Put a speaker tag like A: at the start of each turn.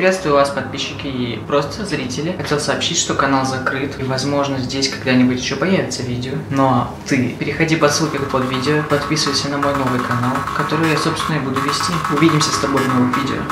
A: Приветствую вас, подписчики и просто зрители. Хотел сообщить, что канал закрыт, и, возможно, здесь когда-нибудь еще появится видео. Но ты переходи по ссылке под видео, подписывайся на мой новый канал, который я, собственно, и буду вести. Увидимся с тобой в новых видео.